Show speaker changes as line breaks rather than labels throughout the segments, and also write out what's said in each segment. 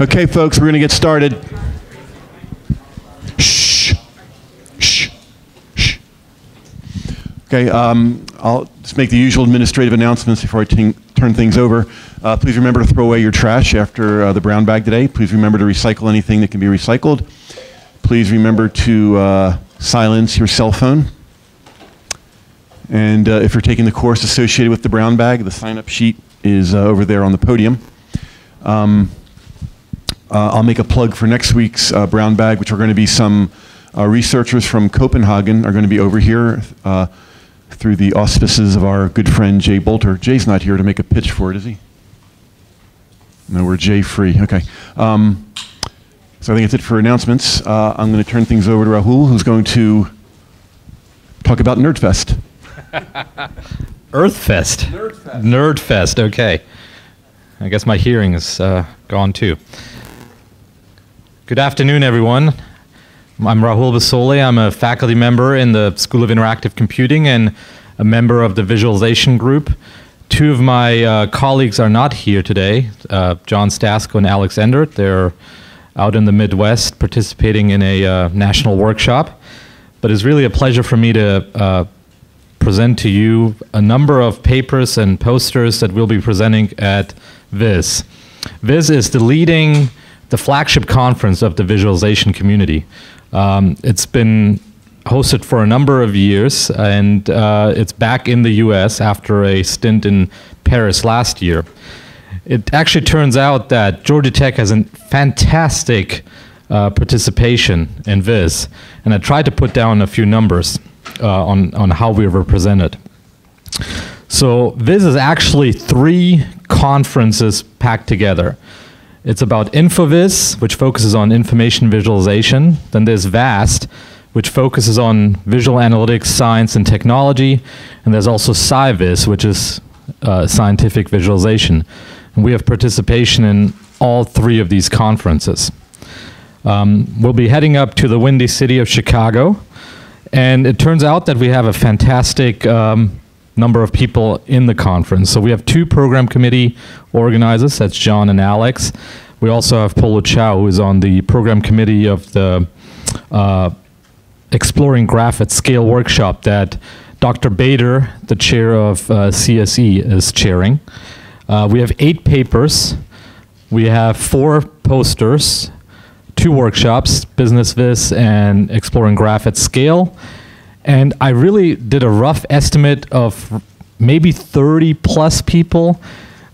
Okay, folks, we're going to get started. Shh. Shh. Shh. Okay, um, I'll just make the usual administrative announcements before I turn things over. Uh, please remember to throw away your trash after uh, the brown bag today. Please remember to recycle anything that can be recycled. Please remember to uh, silence your cell phone. And uh, if you're taking the course associated with the brown bag, the sign up sheet is uh, over there on the podium. Um, uh, I'll make a plug for next week's uh, brown bag, which are going to be some uh, researchers from Copenhagen are going to be over here uh, through the auspices of our good friend Jay Bolter. Jay's not here to make a pitch for it, is he? No, we're Jay free. Okay. Um, so I think that's it for announcements. Uh, I'm going to turn things over to Rahul, who's going to talk about Nerdfest.
Earthfest.
Nerdfest.
Nerdfest. Okay. I guess my hearing is uh, gone too. Good afternoon, everyone. I'm Rahul Basole. I'm a faculty member in the School of Interactive Computing and a member of the visualization group. Two of my uh, colleagues are not here today uh, John Stasko and Alex Endert. They're out in the Midwest participating in a uh, national workshop. But it's really a pleasure for me to uh, present to you a number of papers and posters that we'll be presenting at VIS. VIS is the leading, the flagship conference of the visualization community. Um, it's been hosted for a number of years, and uh, it's back in the US after a stint in Paris last year. It actually turns out that Georgia Tech has a fantastic uh, participation in VIS, and I tried to put down a few numbers uh, on, on how we are represented. So VIS is actually three conferences packed together. It's about InfoVis, which focuses on information visualization. Then there's VAST, which focuses on visual analytics, science, and technology. And there's also SciVis, which is uh, scientific visualization. And we have participation in all three of these conferences. Um, we'll be heading up to the windy city of Chicago. And it turns out that we have a fantastic um, number of people in the conference. So we have two program committee organizers, that's John and Alex. We also have Polo Chau, who is on the program committee of the uh, Exploring Graph at Scale workshop that Dr. Bader, the chair of uh, CSE, is chairing. Uh, we have eight papers. We have four posters, two workshops, Business Vis and Exploring Graph at Scale. And I really did a rough estimate of maybe 30 plus people.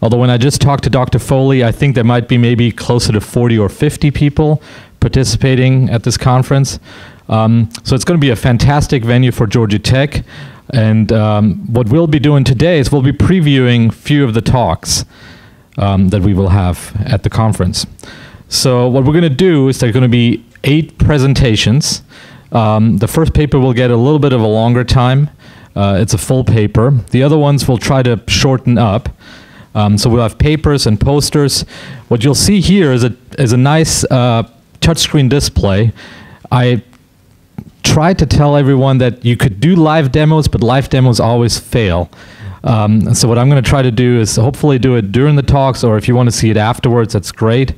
Although when I just talked to Dr. Foley, I think there might be maybe closer to 40 or 50 people participating at this conference. Um, so it's going to be a fantastic venue for Georgia Tech. And um, what we'll be doing today is we'll be previewing a few of the talks um, that we will have at the conference. So what we're going to do is there's going to be eight presentations. Um, the first paper will get a little bit of a longer time. Uh, it's a full paper. The other ones we'll try to shorten up. Um, so we'll have papers and posters. What you'll see here is a, is a nice uh, touchscreen display. I tried to tell everyone that you could do live demos, but live demos always fail. Um, so what I'm going to try to do is hopefully do it during the talks, or if you want to see it afterwards, that's great.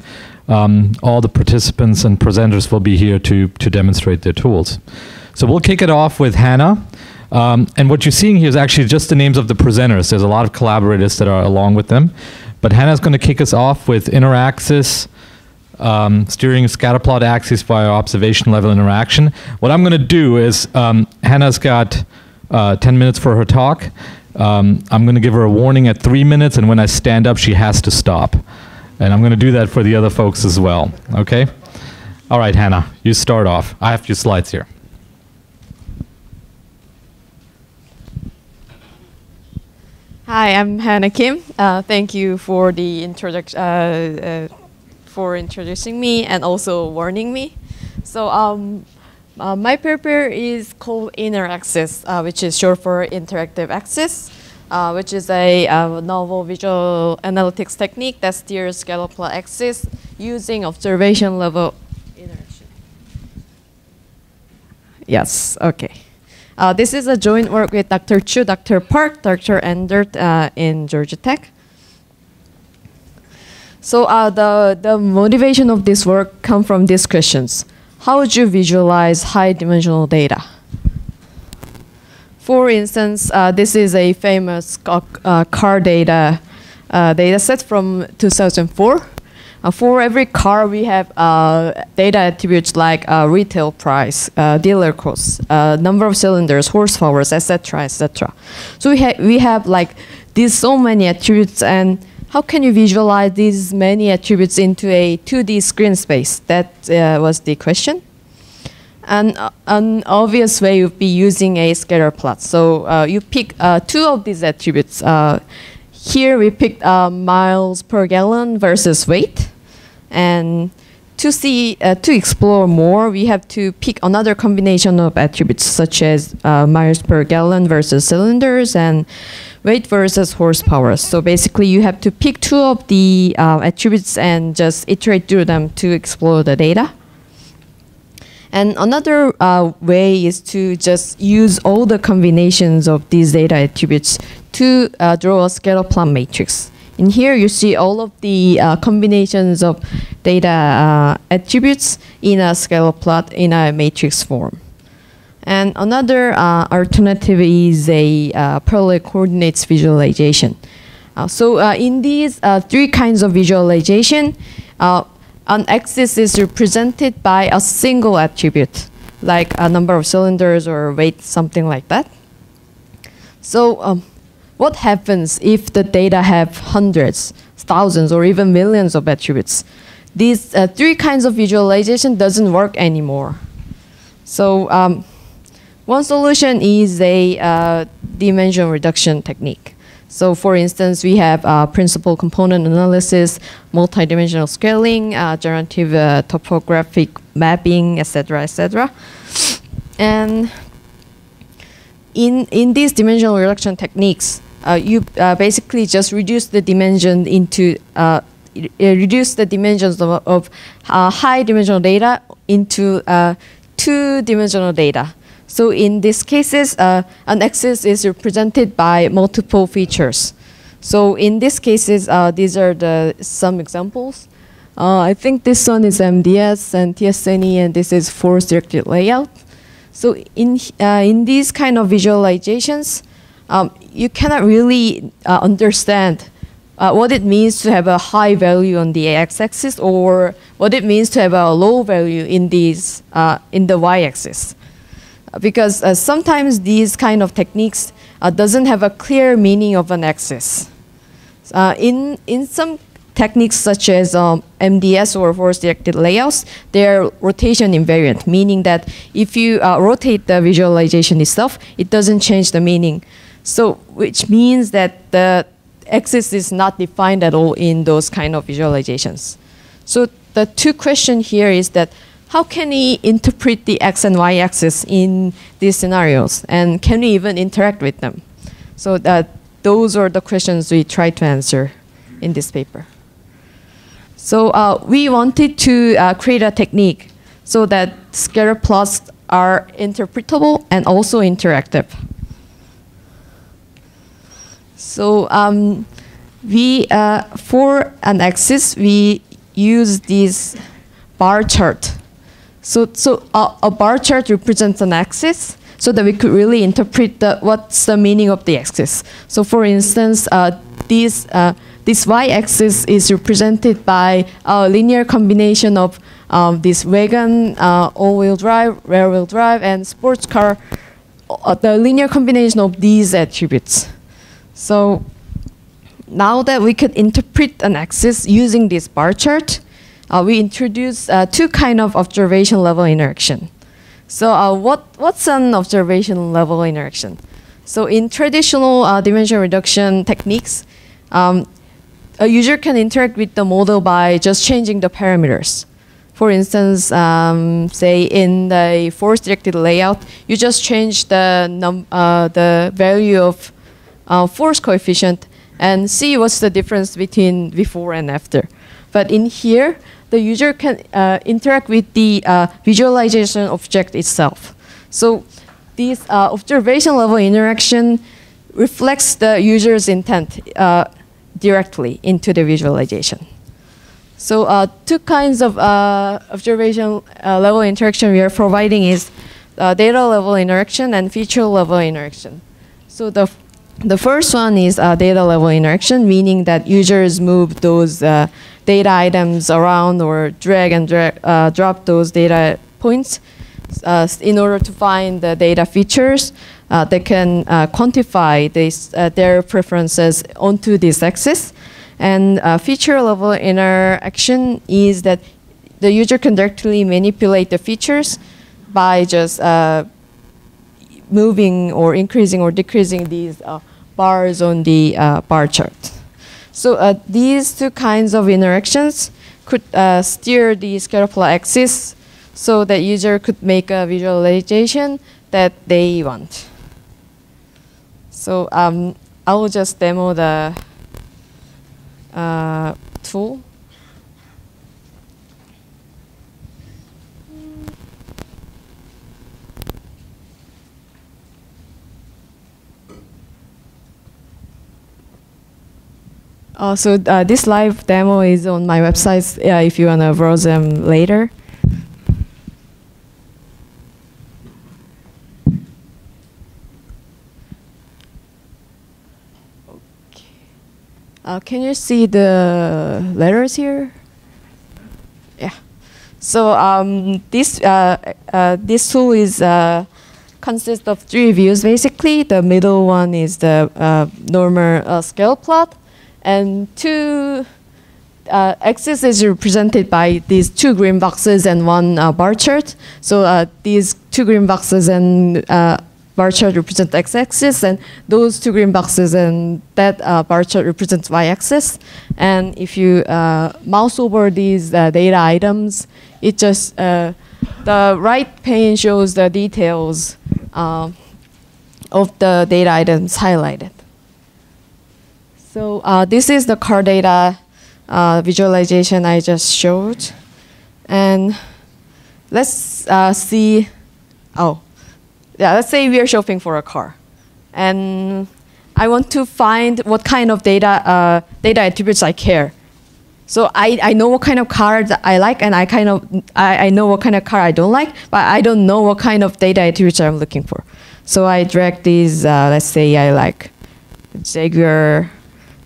Um, all the participants and presenters will be here to, to demonstrate their tools. So we'll kick it off with Hannah. Um, and what you're seeing here is actually just the names of the presenters. There's a lot of collaborators that are along with them. But Hannah's going to kick us off with InterAxis, um, steering scatterplot axis via observation level interaction. What I'm going to do is, um, Hannah's got uh, 10 minutes for her talk. Um, I'm going to give her a warning at three minutes, and when I stand up, she has to stop. And I'm going to do that for the other folks as well. Okay? All right, Hannah, you start off. I have a few slides here.
Hi, I'm Hannah Kim. Uh, thank you for the introduction, uh, uh, for introducing me and also warning me. So um, uh, my paper is called InterAxis, uh, which is short for Interactive Axis, uh, which is a novel visual analytics technique that steers plot axis using observation level interaction. Yes, okay. Uh, this is a joint work with Dr. Choo, Dr. Park, Dr. Endert uh, in Georgia Tech. So uh, the, the motivation of this work come from these questions. How would you visualize high dimensional data? For instance, uh, this is a famous uh, car data uh, data set from 2004. Uh, for every car, we have uh, data attributes like retail price, dealer cost, number of cylinders, horsepower, etc., etc. So we, ha we have like these so many attributes and how can you visualize these many attributes into a 2D screen space? That uh, was the question. Uh, an obvious way would be using a scatter plot. So uh, you pick uh, two of these attributes. Uh, here we picked uh, miles per gallon versus weight. And to see, uh, to explore more, we have to pick another combination of attributes such as miles per gallon versus cylinders and weight versus horsepower. So basically you have to pick two of the attributes and just iterate through them to explore the data. And another uh, way is to just use all the combinations of these data attributes to uh, draw a scatter plot matrix. In here, you see all of the uh, combinations of data uh, attributes in a scatter plot in a matrix form. And another uh, alternative is a uh, parallel coordinates visualization. so in these three kinds of visualization, an axis is represented by a single attribute, like a number of cylinders or weight, something like that. So um, what happens if the data have hundreds, thousands, or even millions of attributes? These uh, three kinds of visualization doesn't work anymore. So um, one solution is a uh, dimension reduction technique. So for instance, we have uh, principal component analysis, multidimensional scaling, uh, generative uh, topographic mapping, etc., etc. And in, in these dimensional reduction techniques, uh, you uh, basically just reduce the dimension into uh, reduce the dimensions of, of high dimensional data into two dimensional data. So in these cases, uh, an axis is represented by multiple features. So in these cases, uh, these are the some examples. Uh, I think this one is MDS and t-SNE, and this is force-directed layout. So in uh, in these kind of visualizations, um, you cannot really uh, understand uh, what it means to have a high value on the x-axis or what it means to have a low value in these in the y-axis because uh, sometimes these kind of techniques uh, doesn't have a clear meaning of an axis. Uh, in, in some techniques such as um, MDS or force-directed layouts, they're rotation invariant, meaning that if you uh, rotate the visualization itself, it doesn't change the meaning. So, which means that the axis is not defined at all in those kind of visualizations. So the two question here is that how can we interpret the x and y axis in these scenarios? And can we even interact with them? So that those are the questions we try to answer in this paper. So uh, we wanted to uh, create a technique so that scatter plots are interpretable and also interactive. So um, we, uh, for an axis, we use this bar chart so, so a, a bar chart represents an axis so that we could really interpret the, what's the meaning of the axis. So for instance, uh, this, uh, this y-axis is represented by a linear combination of um, this wagon, uh, all-wheel drive, rear-wheel drive, and sports car, uh, the linear combination of these attributes. So now that we could interpret an axis using this bar chart, uh, we introduced uh, two kind of observation level interaction. So uh, what, what's an observation level interaction? So in traditional uh, dimension reduction techniques, um, a user can interact with the model by just changing the parameters. For instance, um, say in the force-directed layout, you just change the, uh, the value of uh, force coefficient and see what's the difference between before and after. But in here, the user can uh, interact with the uh, visualization object itself. So this uh, observation level interaction reflects the user's intent uh, directly into the visualization. So uh, two kinds of observation level interaction we are providing is data level interaction and feature level interaction. So the the first one is uh, data level interaction, meaning that users move those uh, data items around or drag and drag, uh, drop those data points uh, in order to find the data features uh, that can uh, quantify this, their preferences onto this axis. And feature level interaction is that the user can directly manipulate the features by just moving or increasing or decreasing these uh, bars on the uh, bar chart. So uh, these two kinds of interactions could steer the Scatterplot axis so that user could make a visualization that they want. So um, I will just demo the uh, tool. Uh, so uh, this live demo is on my website uh, if you want to browse them later. Okay. Uh, can you see the letters here? Yeah. So um, this uh, uh, this tool is consists of three views basically. The middle one is the normal scatter plot and two uh, axis is represented by these two green boxes and one uh, bar chart. So uh, these two green boxes and uh, bar chart represent x-axis, and those two green boxes and that uh, bar chart represents y-axis. And if you uh, mouse over these data items, it just the right pane shows the details of the data items highlighted. So uh, this is the car data uh, visualization I just showed. And let's uh, see, oh, yeah, let's say we are shopping for a car. And I want to find what kind of data, uh, data attributes I care. So I, I know what kind of car I like, and I kind of I, I know what kind of car I don't like, but I don't know what kind of data attributes I'm looking for. So I drag these. Uh, let's say I like Jaguar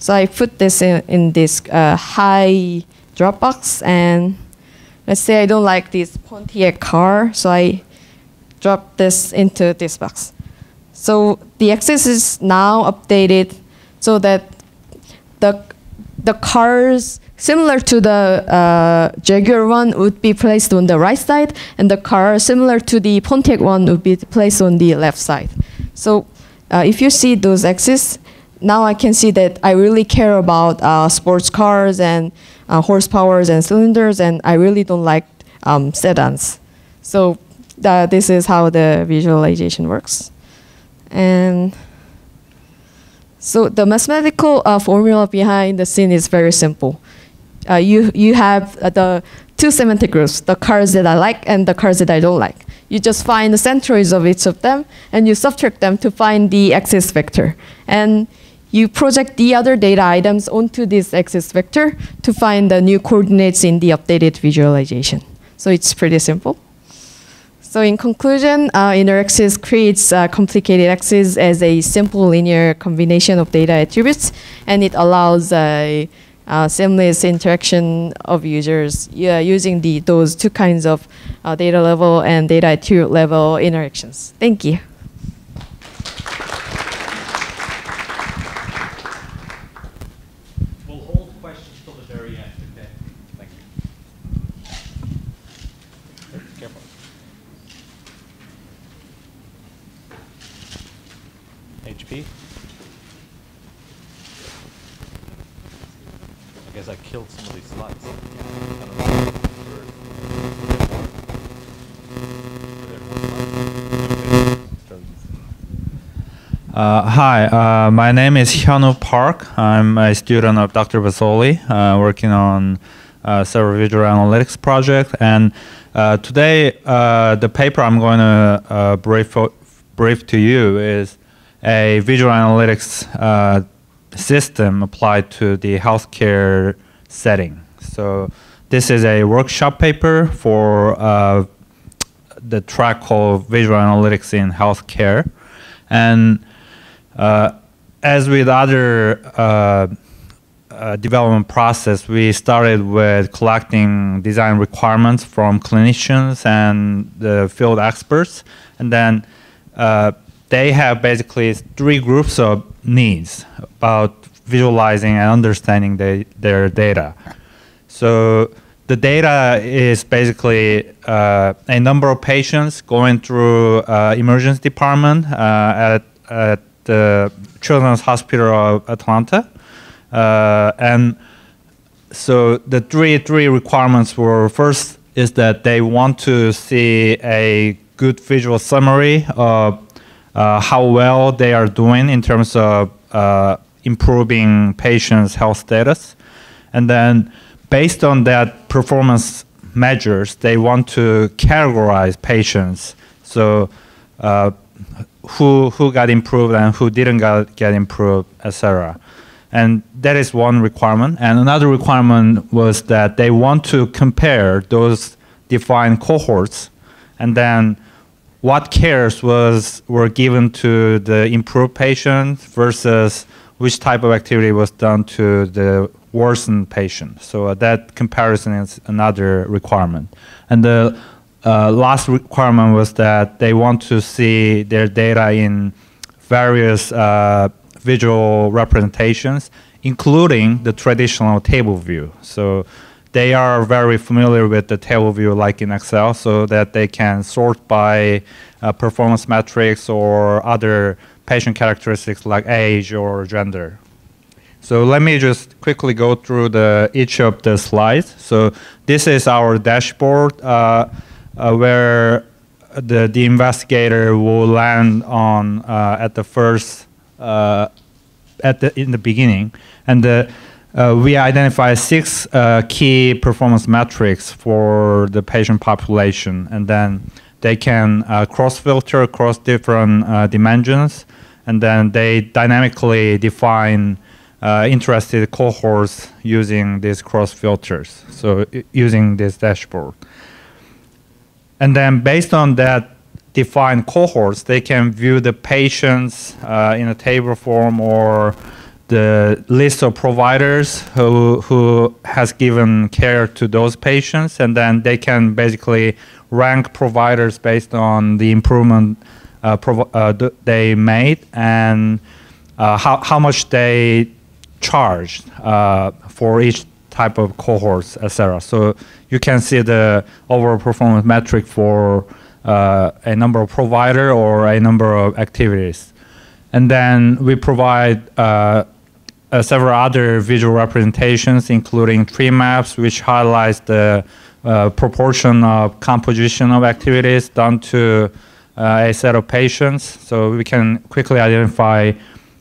so I put this in, in this uh, high Dropbox, and let's say I don't like this Pontiac car, so I drop this into this box. So the axis is now updated so that the, the cars similar to the uh, Jaguar one would be placed on the right side, and the car similar to the Pontiac one would be placed on the left side. So uh, if you see those axes, now I can see that I really care about uh, sports cars and uh, horsepowers and cylinders, and I really don't like um, sedans. So uh, this is how the visualization works. And so the mathematical uh, formula behind the scene is very simple. Uh, you, you have uh, the two semantic groups, the cars that I like and the cars that I don't like. You just find the centroids of each of them, and you subtract them to find the axis vector. And you project the other data items onto this axis vector to find the new coordinates in the updated visualization. So it's pretty simple. So in conclusion, uh, creates a complicated axis as a simple linear combination of data attributes, and it allows a, seamless interaction of users using the, those two kinds of uh, data level and data attribute level interactions. Thank you.
HP. I guess I killed some of these slides.
Uh, hi, uh, my name is Hyunwoo Park. I'm a student of Dr. Basole, uh, working on uh, several visual analytics project. And uh, today, uh, the paper I'm going to brief, brief to you is a visual analytics system applied to the healthcare setting. So this is a workshop paper for the track called Visual Analytics in Healthcare. And as with other uh, uh, development process, we started with collecting design requirements from clinicians and the field experts. And then uh, they have basically three groups of needs about visualizing and understanding the, their data. So the data is basically uh, a number of patients going through uh, emergency department uh, at, at the Children's Hospital of Atlanta. Uh, and so the three, three requirements were first is that they want to see a good visual summary of uh, how well they are doing in terms of uh, improving patients' health status. And then based on that performance measures, they want to categorize patients. So uh, who, who got improved and who didn't got, get improved, etc. And that is one requirement. And another requirement was that they want to compare those defined cohorts and then what cares was were given to the improved patient versus which type of activity was done to the worsened patient. So that comparison is another requirement. And the uh, last requirement was that they want to see their data in various uh, visual representations, including the traditional table view. So they are very familiar with the table view like in Excel so that they can sort by uh, performance metrics or other patient characteristics like age or gender. So let me just quickly go through the each of the slides. So this is our dashboard uh, where the, the investigator will land on uh, at the first uh, at the in the beginning, and uh, we identify six uh, key performance metrics for the patient population, and then they can cross filter across different dimensions, and then they dynamically define uh, interested cohorts using these cross filters, so using this dashboard. And then based on that defined cohorts, they can view the patients uh, in a table form or the list of providers who, who has given care to those patients, and then they can basically rank providers based on the improvement uh, uh, they made and uh, how, how much they charged uh, for each type of cohorts, etc. So you can see the overall performance metric for uh, a number of provider or a number of activities. And then we provide uh, uh, several other visual representations, including tree maps, which highlights the uh, proportion of composition of activities done to uh, a set of patients. So we can quickly identify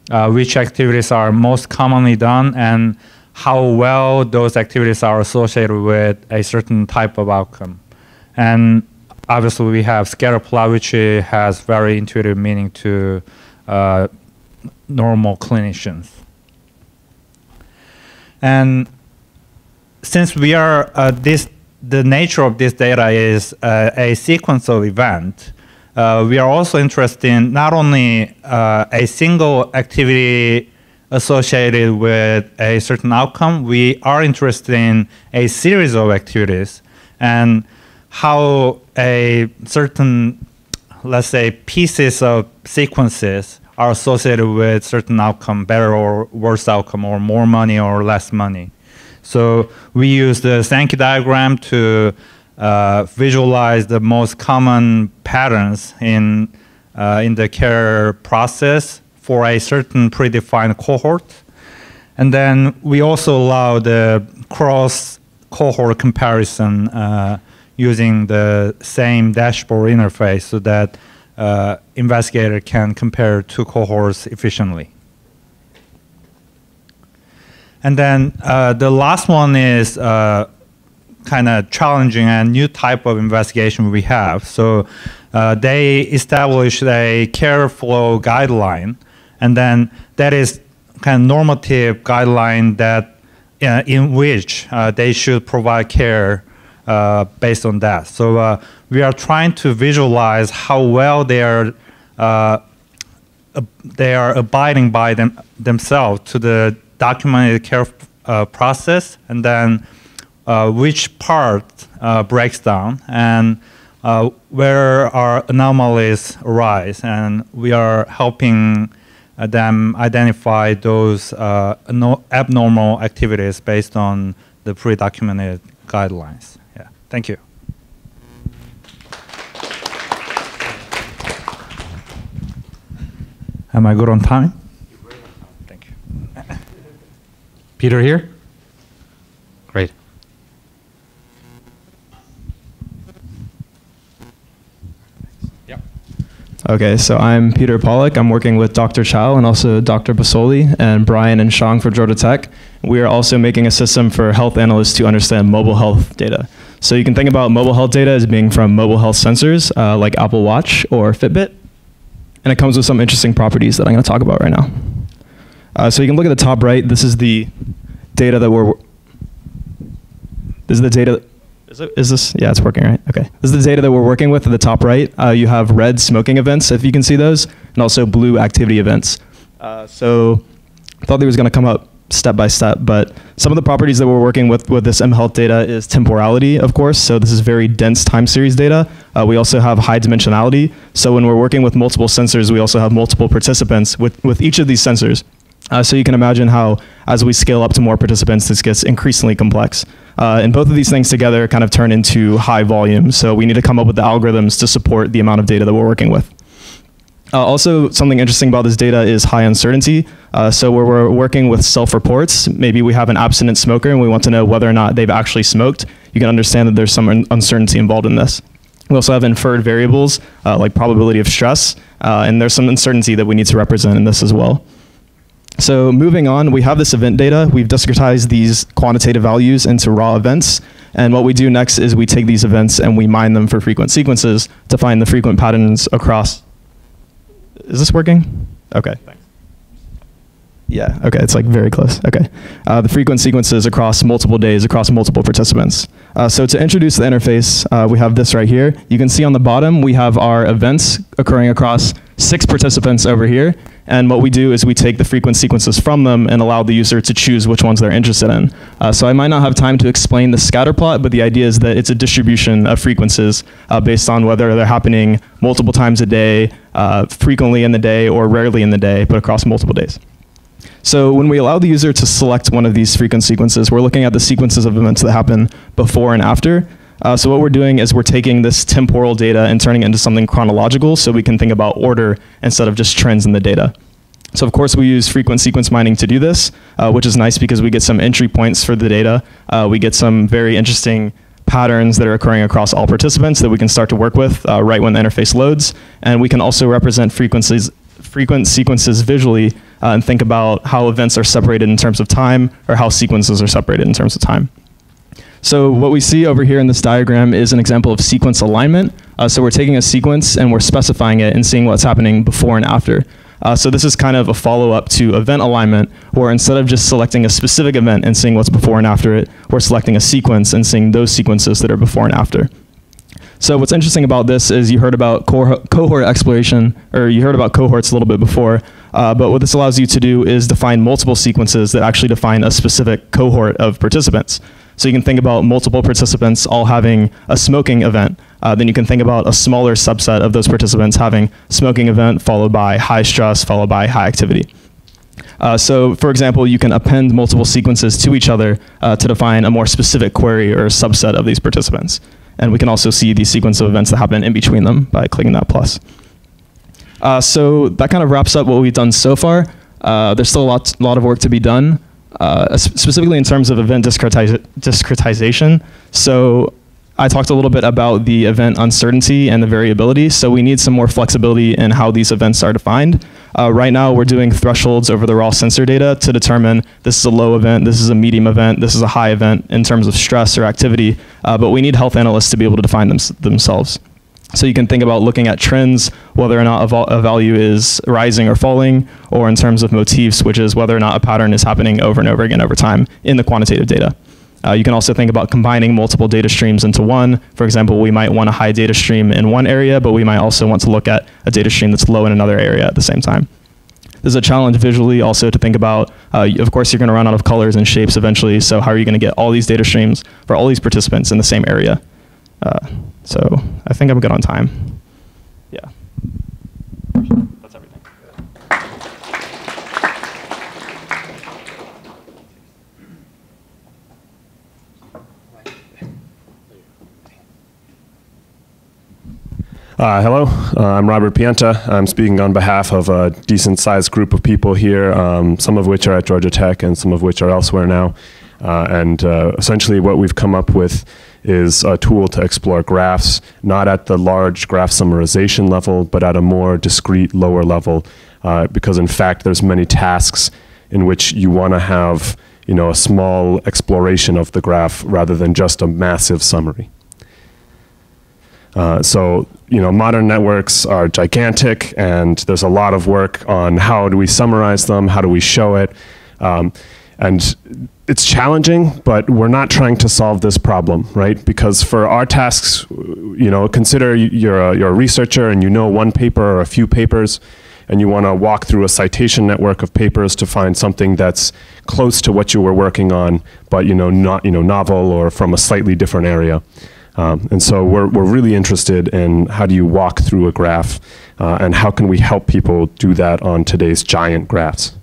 uh, which activities are most commonly done and how well those activities are associated with a certain type of outcome. And obviously we have scatter plot, which has very intuitive meaning to uh, normal clinicians. And since we are uh, this, the nature of this data is uh, a sequence of event, uh, we are also interested in not only uh, a single activity associated with a certain outcome, we are interested in a series of activities and how a certain, let's say, pieces of sequences are associated with certain outcome, better or worse outcome, or more money or less money. So we use the Sankey diagram to uh, visualize the most common patterns in, uh, in the care process for a certain predefined cohort. And then we also allow the cross cohort comparison uh, using the same dashboard interface so that uh, investigator can compare two cohorts efficiently. And then uh, the last one is uh, kind of challenging and new type of investigation we have. So uh, they established a care flow guideline, and then that is kind of normative guideline that uh, in which uh, they should provide care uh, based on that. So uh, we are trying to visualize how well they are uh, they are abiding by them themselves to the documented care uh, process, and then which part breaks down and where our anomalies arise, and we are helping uh, them identify those uh, no abnormal activities based on the pre-documented guidelines. Yeah, thank you. Am I good on time? Thank you.
Peter here?
Okay, so I'm Peter Polack. I'm working with Dr. Chau and also Dr. Basole and Brian and Shang for Georgia Tech. We are also making a system for health analysts to understand mobile health data. So you can think about mobile health data as being from mobile health sensors uh, like Apple Watch or Fitbit. And it comes with some interesting properties that I'm going to talk about right now. Uh, so you can look at the top right. This is the data that we're. This is the data is, it, is this? Yeah, it's working, right? Okay. This is the data that we're working with at the top right. Uh, you have red smoking events, if you can see those, and also blue activity events. Uh, so I thought they was going to come up step by step, but some of the properties that we're working with with this mHealth data is temporality, of course. So this is very dense time series data. Uh, we also have high dimensionality. So when we're working with multiple sensors, we also have multiple participants with, with each of these sensors. Uh, so you can imagine how, as we scale up to more participants, this gets increasingly complex. Uh, and both of these things together kind of turn into high volume. So we need to come up with the algorithms to support the amount of data that we're working with. Uh, also, something interesting about this data is high uncertainty. Uh, so where we're working with self-reports, maybe we have an abstinent smoker and we want to know whether or not they've actually smoked. You can understand that there's some un uncertainty involved in this. We also have inferred variables uh, like probability of stress, uh, and there's some uncertainty that we need to represent in this as well. So moving on, we have this event data. We've discretized these quantitative values into raw events. And what we do next is we take these events and we mine them for frequent sequences to find the frequent patterns across. Is this working? Okay, thanks. Yeah, okay, it's like very close. Okay. Uh, the frequent sequences across multiple days, across multiple participants. Uh, so to introduce the interface, uh, we have this right here. You can see on the bottom, we have our events occurring across six participants over here. And what we do is we take the frequent sequences from them and allow the user to choose which ones they're interested in. Uh, so I might not have time to explain the scatter plot, but the idea is that it's a distribution of frequencies uh, based on whether they're happening multiple times a day, uh, frequently in the day, or rarely in the day, but across multiple days. So when we allow the user to select one of these frequent sequences, we're looking at the sequences of events that happen before and after. Uh, so what we're doing is we're taking this temporal data and turning it into something chronological so we can think about order instead of just trends in the data. So of course we use frequent sequence mining to do this, uh, which is nice because we get some entry points for the data. Uh, we get some very interesting patterns that are occurring across all participants that we can start to work with uh, right when the interface loads. And we can also represent frequencies frequent sequences visually uh, and think about how events are separated in terms of time or how sequences are separated in terms of time. So what we see over here in this diagram is an example of sequence alignment. Uh, so we're taking a sequence and we're specifying it and seeing what's happening before and after. Uh, so this is kind of a follow-up to event alignment, where instead of just selecting a specific event and seeing what's before and after it, we're selecting a sequence and seeing those sequences that are before and after. So what's interesting about this is you heard about cohort exploration, or you heard about cohorts a little bit before, uh, but what this allows you to do is define multiple sequences that actually define a specific cohort of participants. So you can think about multiple participants all having a smoking event. Uh, then you can think about a smaller subset of those participants having smoking event followed by high stress followed by high activity. Uh, so for example, you can append multiple sequences to each other uh, to define a more specific query or subset of these participants. And we can also see the sequence of events that happen in between them by clicking that plus. Uh, so that kind of wraps up what we've done so far. Uh, there's still a lot, lot of work to be done, uh, specifically in terms of event discretization. So I talked a little bit about the event uncertainty and the variability, so we need some more flexibility in how these events are defined. Uh, right now, we're doing thresholds over the raw sensor data to determine this is a low event, this is a medium event, this is a high event in terms of stress or activity, uh, but we need health analysts to be able to define them themselves. So you can think about looking at trends, whether or not a, a, value is rising or falling, or in terms of motifs, which is whether or not a pattern is happening over and over again over time in the quantitative data. Uh, you can also think about combining multiple data streams into one. For example, we might want a high data stream in one area, but we might also want to look at a data stream that's low in another area at the same time. There's a challenge visually also to think about. Uh, of course, you're going to run out of colors and shapes eventually, so how are you going to get all these data streams for all these participants in the same area? Uh, so I think I'm good on time. Yeah. That's everything.
Uh, hello, uh, I'm Robert Pienta. I'm speaking on behalf of a decent sized group of people here, um, some of which are at Georgia Tech and some of which are elsewhere now. Uh, and uh, essentially, what we've come up with is a tool to explore graphs, not at the large graph summarization level, but at a more discrete lower level. Uh, because in fact, there's many tasks in which you want to have you know, a small exploration of the graph rather than just a massive summary. Uh, so, you know, modern networks are gigantic, and there's a lot of work on how do we summarize them, how do we show it, um, and it's challenging, but we're not trying to solve this problem, right? Because for our tasks, you know, consider you're a, you're a researcher and you know one paper or a few papers, and you want to walk through a citation network of papers to find something that's close to what you were working on, but you know, not you know, novel or from a slightly different area. Um, and so we're, we're really interested in how do you walk through a graph uh, and how can we help people do that on today's giant graphs.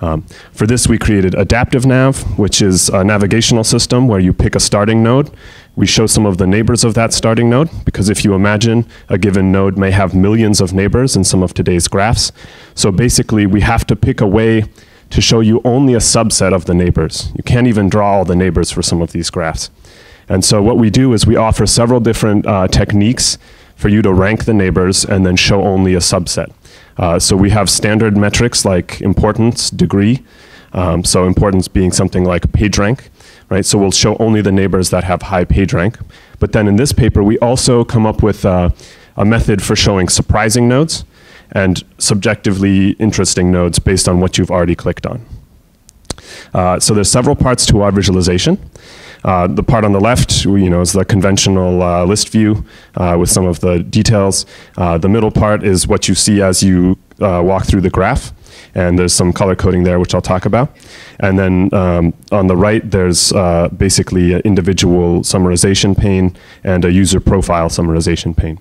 Um, for this, we created AdaptiveNav, which is a navigational system where you pick a starting node. We show some of the neighbors of that starting node, because if you imagine a given node may have millions of neighbors in some of today's graphs. So basically, we have to pick a way to show you only a subset of the neighbors. You can't even draw all the neighbors for some of these graphs. And so what we do is we offer several different uh, techniques for you to rank the neighbors and then show only a subset. Uh, so we have standard metrics like importance, degree. Um, so importance being something like PageRank, right? So we'll show only the neighbors that have high PageRank. But then in this paper, we also come up with uh, a method for showing surprising nodes and subjectively interesting nodes based on what you've already clicked on. Uh, so there's several parts to our visualization. Uh, the part on the left, you know, is the conventional uh, list view uh, with some of the details. Uh, the middle part is what you see as you walk through the graph. And there's some color coding there, which I'll talk about. And then um, on the right, there's basically an individual summarization pane and a user profile summarization pane.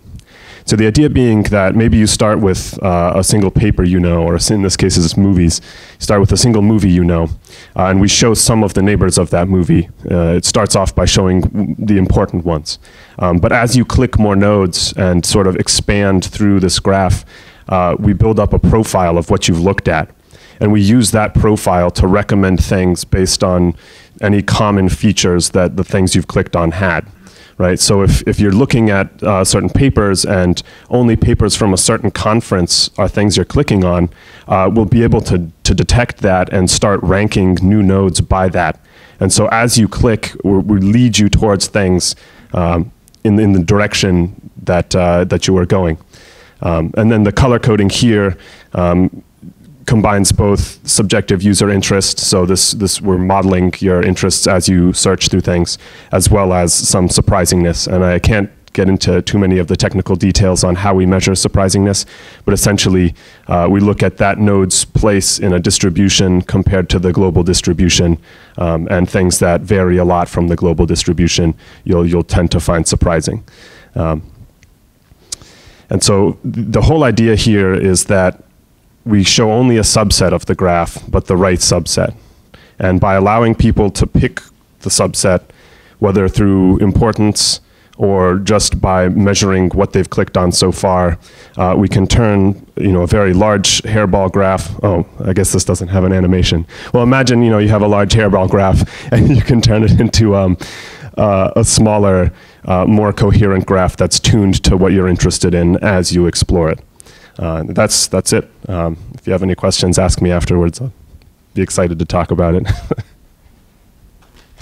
So the idea being that maybe you start with uh, a single paper you know, or in this case it's movies. Start with a single movie you know, uh, and we show some of the neighbors of that movie. Uh, it starts off by showing the important ones. Um, but as you click more nodes and sort of expand through this graph, uh, we build up a profile of what you've looked at. And we use that profile to recommend things based on any common features that the things you've clicked on had right? So if, if you're looking at uh, certain papers and only papers from a certain conference are things you're clicking on, uh, we'll be able to, to detect that and start ranking new nodes by that. And so as you click, we lead you towards things um, in, in the direction that, uh, that you are going. Um, and then the color coding here um, combines both subjective user interest, so this, this we're modeling your interests as you search through things, as well as some surprisingness. And I can't get into too many of the technical details on how we measure surprisingness, but essentially uh, we look at that node's place in a distribution compared to the global distribution, um, and things that vary a lot from the global distribution, you'll, you'll tend to find surprising. Um, and so the whole idea here is that we show only a subset of the graph, but the right subset. And by allowing people to pick the subset, whether through importance or just by measuring what they've clicked on so far, uh, we can turn you know a very large hairball graph. Oh, I guess this doesn't have an animation. Well, imagine you know you have a large hairball graph, and you can turn it into um, uh, a smaller, uh, more coherent graph that's tuned to what you're interested in as you explore it. Uh, that's that's it. Um, if you have any questions, ask me afterwards. I'll be excited to talk about it.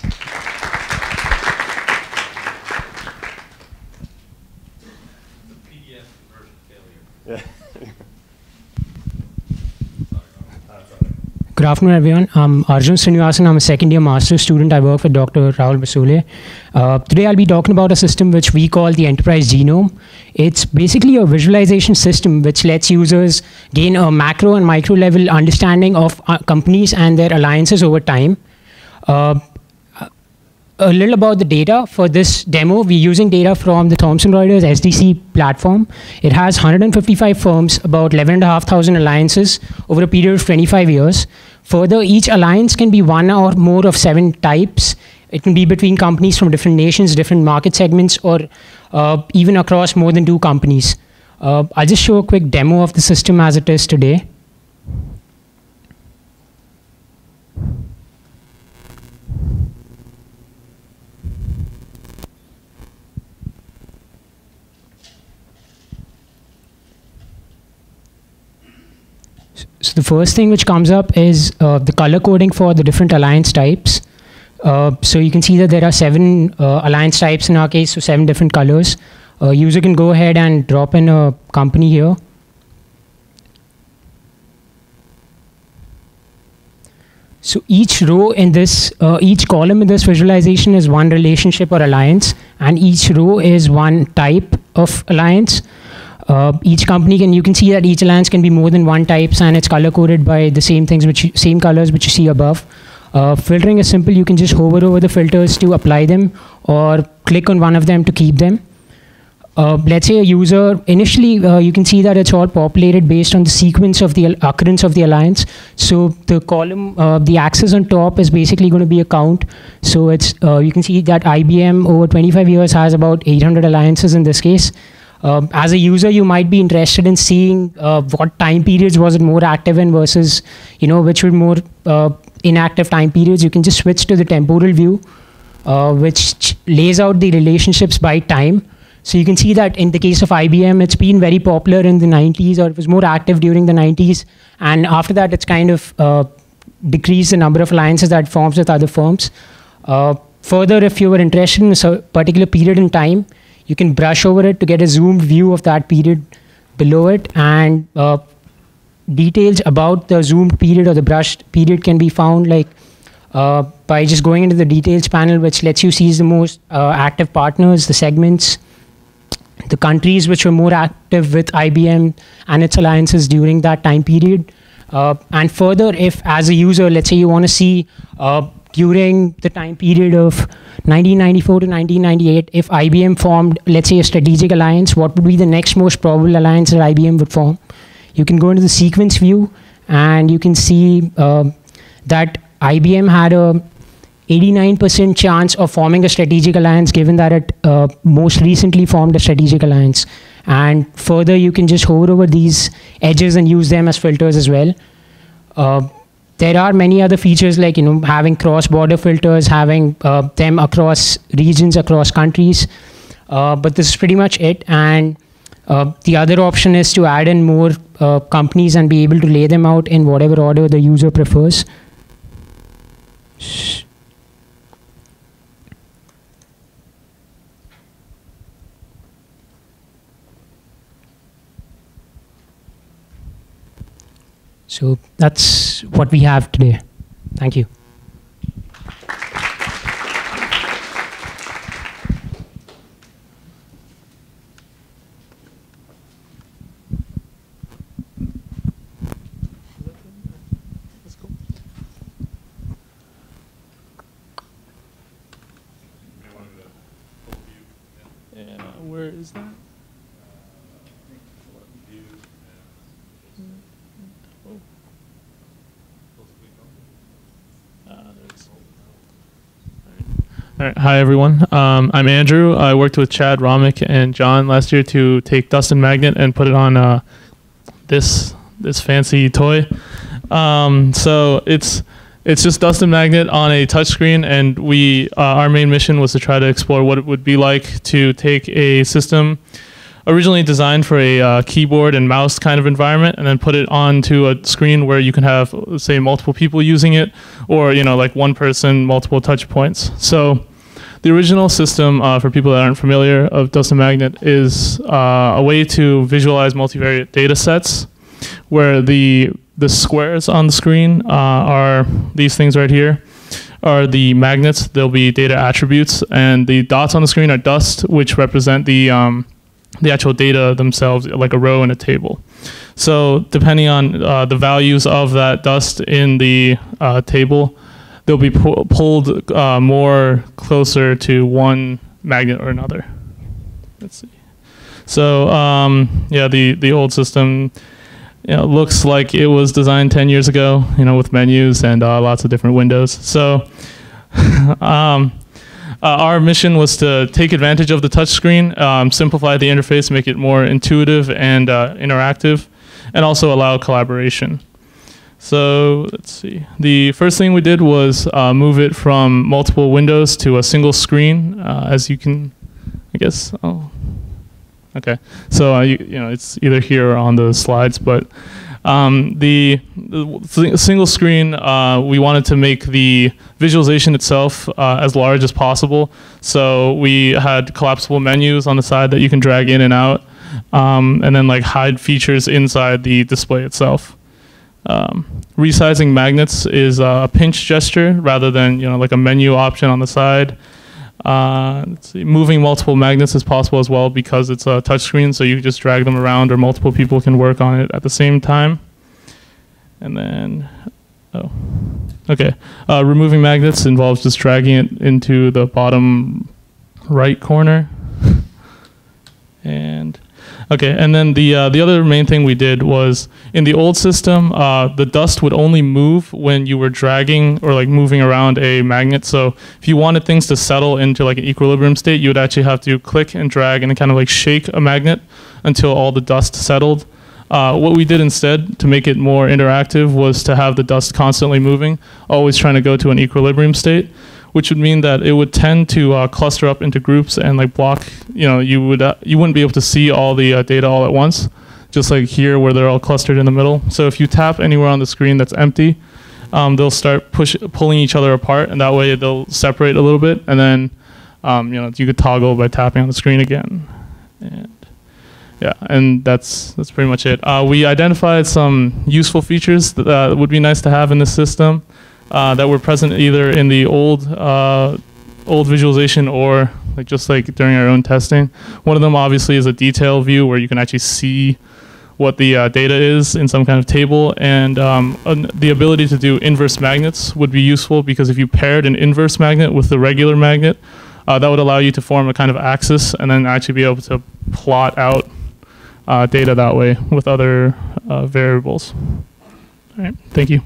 Good afternoon, everyone. I'm Arjun Srinivasan. I'm a second year master's student. I work with Dr. Rahul Basole. Uh, today, I'll be talking about a system which we call the Enterprise Genome. It's basically a visualization system which lets users gain a macro and micro level understanding of uh, companies and their alliances over time. Uh, a little about the data for this demo. We're using data from the Thomson Reuters SDC platform. It has 155 firms, about 11,500 alliances over a period of 25 years. Further, each alliance can be one or more of seven types. It can be between companies from different nations, different market segments, or uh, even across more than two companies. Uh, I'll just show a quick demo of the system as it is today. So the first thing which comes up is uh, the color coding for the different alliance types. Uh, so you can see that there are seven uh, alliance types in our case, so seven different colors. A user can go ahead and drop in a company here. So each row in this, uh, each column in this visualization is one relationship or alliance, and each row is one type of alliance. Uh, each company can you can see that each alliance can be more than one types and it's color coded by the same things which you, same colors which you see above. Uh, filtering is simple. You can just hover over the filters to apply them or click on one of them to keep them. Uh, let's say a user initially uh, you can see that it's all populated based on the sequence of the occurrence of the alliance. So the column uh, the axis on top is basically going to be a count. So it's uh, you can see that IBM over 25 years has about 800 alliances in this case um, as a user, you might be interested in seeing uh, what time periods was it more active in versus, you know, which were more uh, inactive time periods. You can just switch to the temporal view, uh, which lays out the relationships by time. So you can see that in the case of IBM, it's been very popular in the 90s, or it was more active during the 90s, and after that, it's kind of uh, decreased the number of alliances that forms with other firms. Uh, further, if you were interested in a particular period in time, you can brush over it to get a zoomed view of that period below it. And uh, details about the zoomed period or the brushed period can be found like uh, by just going into the details panel which lets you see the most uh, active partners the segments the countries which were more active with IBM and its alliances during that time period. Uh, and further if as a user let's say you want to see uh, during the time period of 1994 to 1998, if IBM formed, let's say, a strategic alliance, what would be the next most probable alliance that IBM would form? You can go into the sequence view and you can see uh, that IBM had a 89% chance of forming a strategic alliance given that it uh, most recently formed a strategic alliance. And further, you can just hover over these edges and use them as filters as well. Uh, there are many other features like you know having cross-border filters, having uh, them across regions, across countries. Uh, but this is pretty much it. And uh, the other option is to add in more uh, companies and be able to lay them out in whatever order the user prefers. So that's what we have today. Thank you.
where is that? All Hi, everyone. Um, I'm Andrew. I worked with Chad Romick and John last year to take Dust and Magnet and put it on uh, this this fancy toy. Um, so it's it's just Dust and Magnet on a touchscreen, and we uh, our main mission was to try to explore what it would be like to take a system originally designed for a uh, keyboard and mouse kind of environment and then put it onto a screen where you can have say multiple people using it or you know like one person multiple touch points so the original system uh, for people that aren't familiar of dust and Magnet is uh, a way to visualize multivariate data sets where the the squares on the screen uh, are these things right here are the magnets. They'll be data attributes, and the dots on the screen are dust, which represent the um, the actual data themselves, like a row in a table. So depending on uh, the values of that dust in the uh, table, they'll be pu- pulled uh, more closer to one magnet or another. Let's see. So um, yeah, the the old system you know, looks like it was designed 10 years ago, you know, with menus and uh, lots of different windows. So um, uh, our mission was to take advantage of the touchscreen, um, simplify the interface, make it more intuitive and uh, interactive, and also allow collaboration. So let's see. The first thing we did was uh, move it from multiple windows to a single screen. Uh, as you can, I guess, oh, Okay, so uh, you, you, know it's either here or on the slides, but um, the, the, single screen uh, we wanted to make the visualization itself uh, as large as possible. So we had collapsible menus on the side that you can drag in and out, um, and then like hide features inside the display itself. Um, resizing magnets is a pinch gesture rather than you know like a menu option on the side. Uh, see, moving multiple magnets is possible as well because it's a touchscreen, so you just drag them around, or multiple people can work on it at the same time. And then, oh, okay. Uh, removing magnets involves just dragging it into the bottom right corner. and Okay, and then the uh, the other main thing we did was in the old system, uh, the dust would only move when you were dragging or like moving around a magnet. So if you wanted things to settle into like an equilibrium state, you would actually have to click and drag and kind of like shake a magnet until all the dust settled. Uh, what we did instead to make it more interactive was to have the dust constantly moving, always trying to go to an equilibrium state which would mean that it would tend to uh, cluster up into groups and like block. You know, you would uh, you wouldn't be able to see all the uh, data all at once, just like here where they're all clustered in the middle. So if you tap anywhere on the screen that's empty, um, they'll start push pulling each other apart, and that way they'll separate a little bit, and then um, you know you could toggle by tapping on the screen again. And yeah, and that's that's pretty much it. Uh, we identified some useful features that uh, would be nice to have in the system uh, that were present either in the old uh, old visualization or like just like during our own testing. One of them obviously is a detail view where you can actually see what the uh, data is in some kind of table, and um, the ability to do inverse magnets would be useful because if you paired an inverse magnet with the regular magnet, uh, that would allow you to form a kind of axis and then actually be able to plot out uh, data that way with other uh, variables. All right, thank you.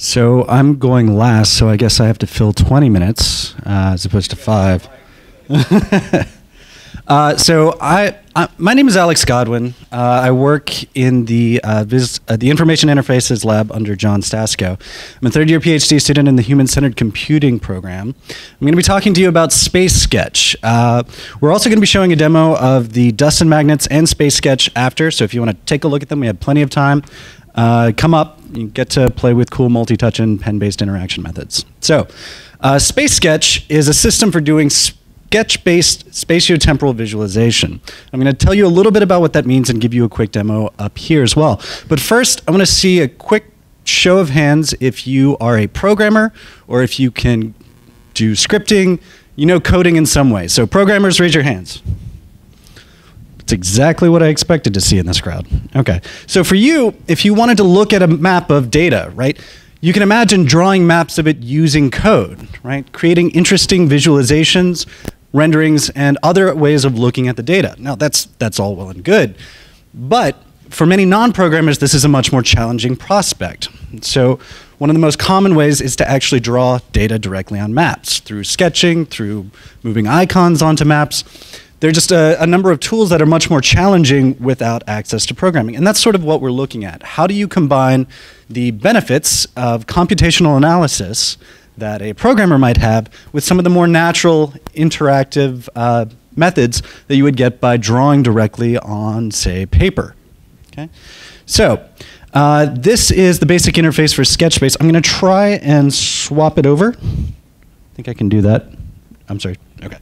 So I'm going last, so I guess I have to fill 20 minutes uh, as opposed to five. uh, so I, I, my name is Alex Godwin. Uh, I work in the uh, vis, uh, the Information Interfaces Lab under John Stasko. I'm a third year PhD student in the Human Centered Computing program. I'm going to be talking to you about Space Sketch. Uh, we're also going to be showing a demo of the Dust and Magnets and Space Sketch after. So if you want to take a look at them, we have plenty of time. come up you get to play with cool multi-touch and pen-based interaction methods. So, uh, Space Sketch is a system for doing sketch-based spatiotemporal visualization. I'm going to tell you a little bit about what that means and give you a quick demo up here as well. But first, I want to see a quick show of hands if you are a programmer or if you can do scripting, you know coding in some way. So programmers, raise your hands. It's exactly what I expected to see in this crowd. Okay. So for you, if you wanted to look at a map of data, right, you can imagine drawing maps of it using code, right? Creating interesting visualizations, renderings, and other ways of looking at the data. Now, that's, that's all well and good. But for many non-programmers, this is a much more challenging prospect. So one of the most common ways is to actually draw data directly on maps through sketching, through moving icons onto maps. There are just a, a, number of tools that are much more challenging without access to programming. And that's sort of what we're looking at. How do you combine the benefits of computational analysis that a programmer might have with some of the more natural interactive uh, methods that you would get by drawing directly on, say, paper? Okay? So, Uh, this is the basic interface for Sketchbase. I'm going to try and swap it over. I think I can do that. I'm sorry. Okay.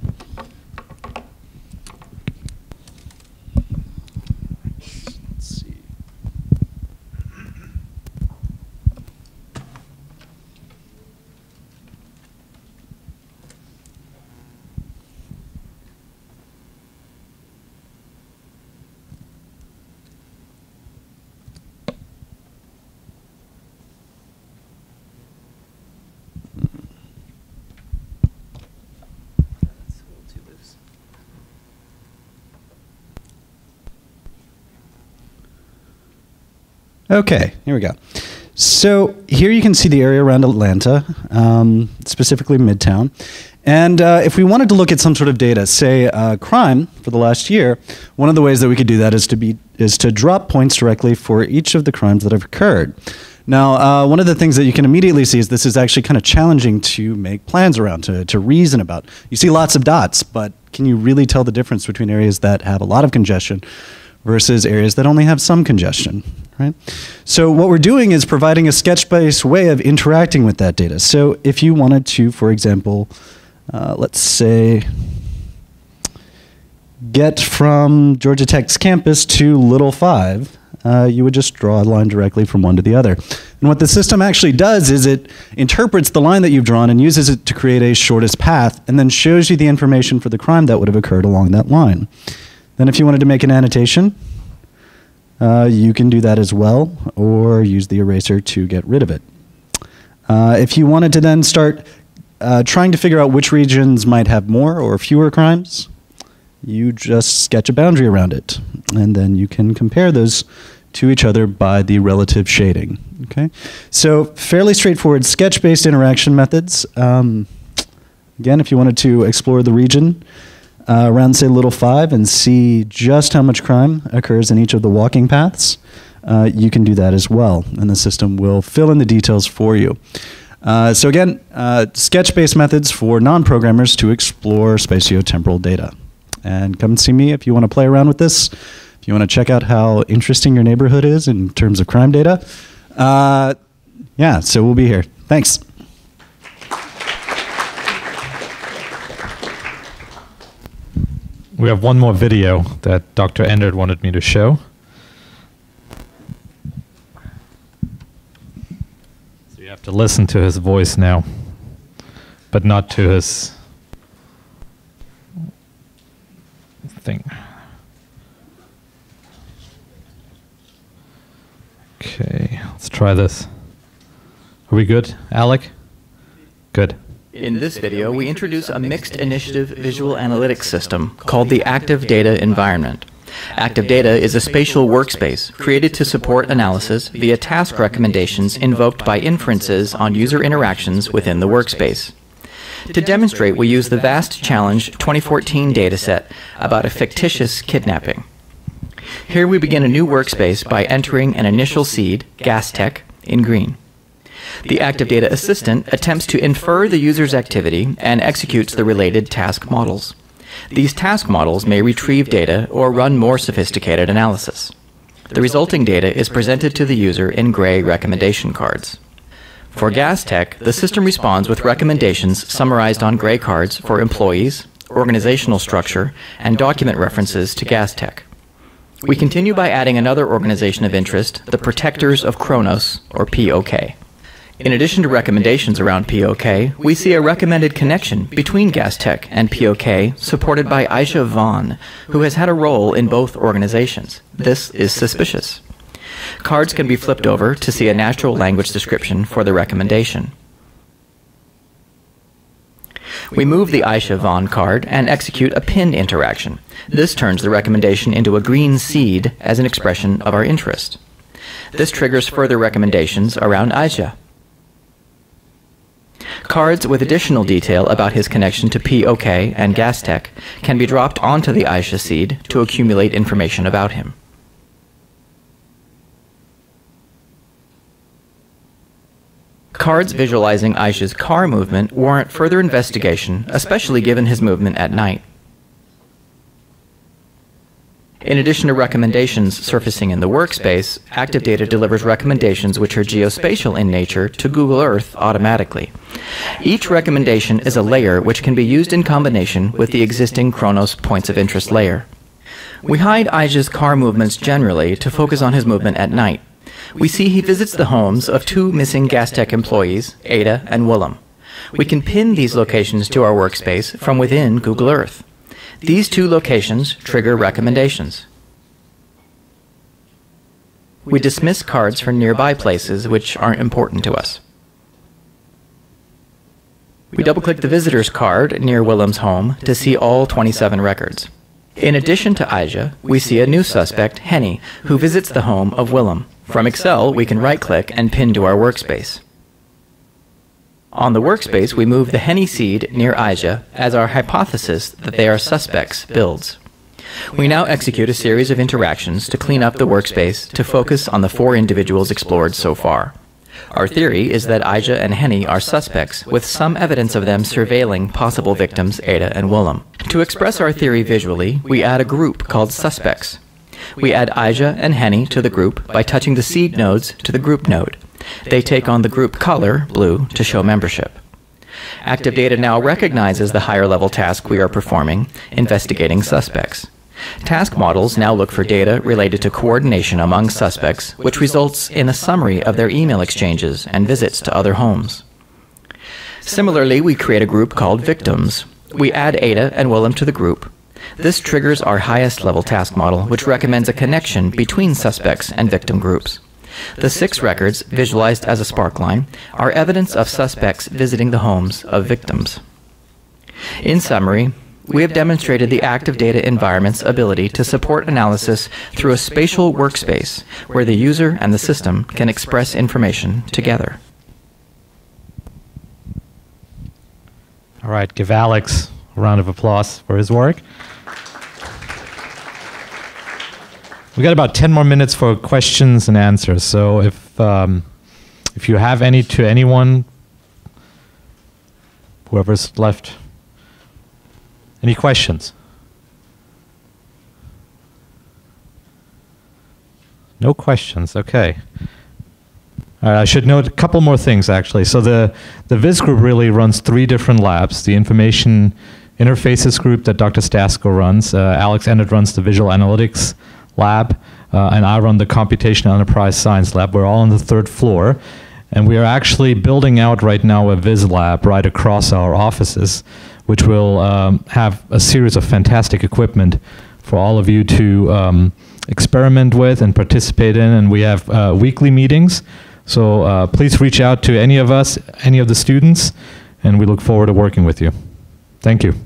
Okay, here we go. So here you can see the area around Atlanta, um, specifically Midtown. And uh, if we wanted to look at some sort of data, say uh, crime for the last year, one of the ways that we could do that is to be is to drop points directly for each of the crimes that have occurred. Now, uh, one of the things that you can immediately see is this is actually kind of challenging to make plans around, to, to reason about. You see lots of dots, but can you really tell the difference between areas that have a lot of congestion versus areas that only have some congestion, right? So what we're doing is providing a sketch-based way of interacting with that data. So if you wanted to, for example, uh, let's say, get from Georgia Tech's campus to Little Five, uh, you would just draw a line directly from one to the other. And what the system actually does is it interprets the line that you've drawn and uses it to create a shortest path, and then shows you the information for the crime that would have occurred along that line. Then if you wanted to make an annotation, uh, you can do that as well, or use the eraser to get rid of it. Uh, if you wanted to then start uh, trying to figure out which regions might have more or fewer crimes, you just sketch a boundary around it, and then you can compare those to each other by the relative shading. Okay, so fairly straightforward sketch-based interaction methods. Um, again, if you wanted to explore the region, uh, around, say, Little Five and see just how much crime occurs in each of the walking paths, uh, you can do that as well, and the system will fill in the details for you. Uh, so again, uh, sketch-based methods for non-programmers to explore spatiotemporal data. And come see me if you want to play around with this. If you want to check out how interesting your neighborhood is in terms of crime data. Uh, yeah, so we'll be here. Thanks.
We have one more video that Dr. Endert wanted me to show. So you have to listen to his voice now, but not to his thing. Okay, let's try this. Are we good, Alec? Good.
In this video, we introduce a mixed initiative visual analytics system called the Active Data Environment. Active Data is a spatial workspace created to support analysis via task recommendations invoked by inferences on user interactions within the workspace. To demonstrate, we use the VAST Challenge 2014 dataset about a fictitious kidnapping. Here we begin a new workspace by entering an initial seed, GasTech, in green. The Active Data Assistant attempts to infer the user's activity and executes the related task models. These task models may retrieve data or run more sophisticated analysis. The resulting data is presented to the user in gray recommendation cards. For GasTech, the system responds with recommendations summarized on gray cards for employees, organizational structure, and document references to GasTech. We continue by adding another organization of interest, the Protectors of Kronos, or POK. In addition to recommendations around POK, we see a recommended connection between GasTech and POK supported by Aisha Vaughn, who has had a role in both organizations. This is suspicious. Cards can be flipped over to see a natural language description for the recommendation. We move the Aisha Vaughn card and execute a pin interaction. This turns the recommendation into a green seed as an expression of our interest. This triggers further recommendations around Aisha. Cards with additional detail about his connection to POK and GasTech can be dropped onto the Aisha seed to accumulate information about him. Cards visualizing Aisha's car movement warrant further investigation, especially given his movement at night. In addition to recommendations surfacing in the workspace, Active Data delivers recommendations which are geospatial in nature to Google Earth automatically. Each recommendation is a layer which can be used in combination with the existing Kronos points of interest layer. We hide Aja's car movements generally to focus on his movement at night. We see he visits the homes of two missing Gastech employees, Ada and Willem. We can pin these locations to our workspace from within Google Earth. These two locations trigger recommendations. We dismiss cards for nearby places which aren't important to us. We double-click the visitor's card near Willem's home to see all 27 records. In addition to Aja, we see a new suspect, Hennie, who visits the home of Willem. From Excel, we can right-click and pin to our workspace. On the workspace, we move the Hennie seed near Aja as our hypothesis that they are suspects builds. We now execute a series of interactions to clean up the workspace to focus on the four individuals explored so far. Our theory is that Aja and Hennie are suspects, with some evidence of them surveilling possible victims Ada and Willem. To express our theory visually, we add a group called suspects. We add Aja and Hennie to the group by touching the seed nodes to the group node. They take on the group color, blue, to show membership. Active Data now recognizes the higher level task we are performing, investigating suspects. Task models now look for data related to coordination among suspects, which results in a summary of their email exchanges and visits to other homes. Similarly, we create a group called Victims. We add Ada and Willem to the group. This triggers our highest level task model, which recommends a connection between suspects and victim groups. The six records, visualized as a sparkline, are evidence of suspects visiting the homes of victims. In summary, we have demonstrated the active data environment's ability to support analysis through a spatial workspace where the user and the system can express information together.
All right, give Alex a round of applause for his work. We got about 10 more minutes for questions and answers. So if um, if you have any to anyone, whoever's left, any questions? No questions. Okay. I should note a couple more things actually. So the the Viz group really runs three different labs. The information interfaces group that Dr. Stasko runs. Uh, Alex Endert runs the visual analytics lab, uh, and I run the computational enterprise science lab. We're all on the third floor, and we are actually building out right now a Viz lab right across our offices, which will um, have a series of fantastic equipment for all of you to um, experiment with and participate in. And we have uh, weekly meetings. So uh, please reach out to any of us, any of the students, and we look forward to working with you. Thank you.